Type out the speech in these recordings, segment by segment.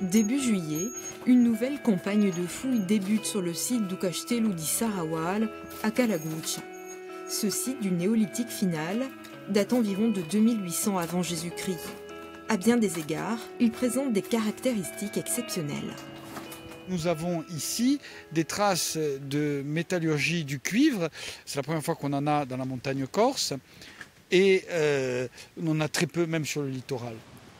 Début juillet, une nouvelle campagne de fouilles débute sur le site du di Sarawal à Calagucha. Ce site du néolithique final date environ de 2800 avant Jésus-Christ. À bien des égards, il présente des caractéristiques exceptionnelles. Nous avons ici des traces de métallurgie du cuivre. C'est la première fois qu'on en a dans la montagne corse. Et euh, on en a très peu même sur le littoral.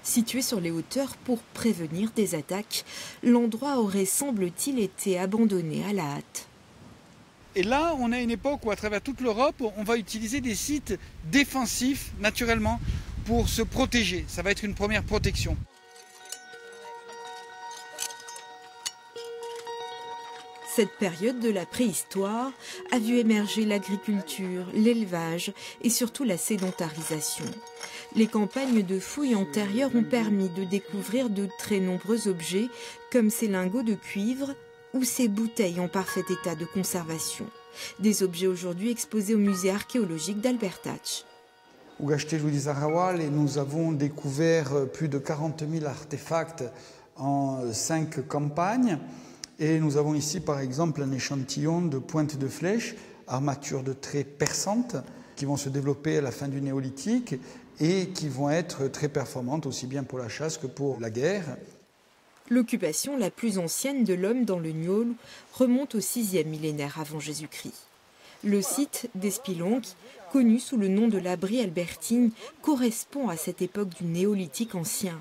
Situé sur les hauteurs pour prévenir des attaques, l'endroit aurait, semble-t-il, été abandonné à la hâte. Et là, on a une époque où, à travers toute l'Europe, on va utiliser des sites défensifs, naturellement, pour se protéger. Ça va être une première protection. Cette période de la préhistoire a vu émerger l'agriculture, l'élevage et surtout la sédentarisation. Les campagnes de fouilles antérieures ont permis de découvrir de très nombreux objets comme ces lingots de cuivre ou ces bouteilles en parfait état de conservation. Des objets aujourd'hui exposés au musée archéologique d'Albertach. Au et nous avons découvert plus de 40 000 artefacts en cinq campagnes. Et nous avons ici par exemple un échantillon de pointes de flèches, armatures de traits perçantes, qui vont se développer à la fin du néolithique et qui vont être très performantes aussi bien pour la chasse que pour la guerre. L'occupation la plus ancienne de l'homme dans le Niol remonte au sixième millénaire avant Jésus-Christ. Le site d'Espilongue, connu sous le nom de l'abri albertine, correspond à cette époque du néolithique ancien.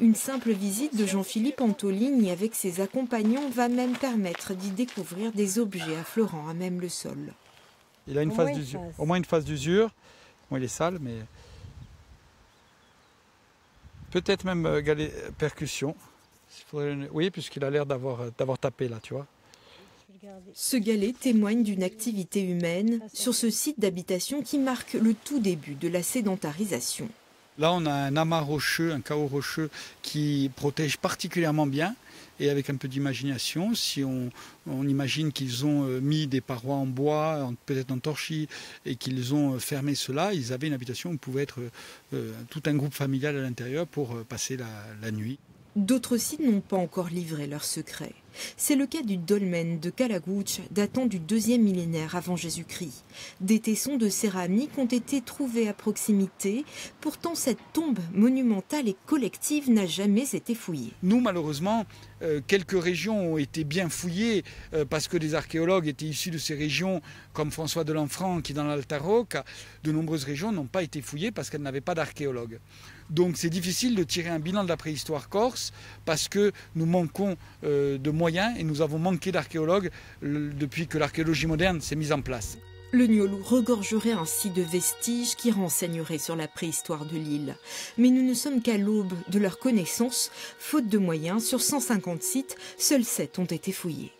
Une simple visite de Jean-Philippe Antoligny avec ses accompagnants va même permettre d'y découvrir des objets affleurant à même le sol. Il a une phase d'usure, au moins une phase d'usure. Bon, il est sale, mais peut-être même euh, percussion. Oui, puisqu'il a l'air d'avoir, euh, d'avoir tapé là, tu vois. Ce galet témoigne d'une activité humaine sur ce site d'habitation qui marque le tout début de la sédentarisation. Là, on a un amas rocheux, un chaos rocheux qui protège particulièrement bien. Et avec un peu d'imagination, si on, imagine qu'ils ont euh, mis des parois en bois, peut-être en torchis, et qu'ils ont euh, fermé cela, ils avaient une habitation où pouvait être euh, tout un groupe familial à l'intérieur pour passer la nuit. D'autres sites n'ont pas encore livré leurs secrets. C'est le cas du dolmen de Kalagouch, datant du deuxième millénaire avant Jésus-Christ. Des tessons de céramique ont été trouvés à proximité. Pourtant, cette tombe monumentale et collective n'a jamais été fouillée. Nous, malheureusement, euh, quelques régions ont été bien fouillées euh, parce que des archéologues étaient issus de ces régions, comme François de Lanfranc qui dans l'Altaroc. De nombreuses régions n'ont pas été fouillées parce qu'elles n'avaient pas d'archéologues. Donc c'est difficile de tirer un bilan de la préhistoire corse parce que nous manquons euh, de moyens et nous avons manqué d'archéologues depuis que l'archéologie moderne s'est mise en place. Le Niolou regorgerait ainsi de vestiges qui renseigneraient sur la préhistoire de l'île. Mais nous ne sommes qu'à l'aube de leur connaissance. Faute de moyens, sur 150 sites, seuls 7 ont été fouillés.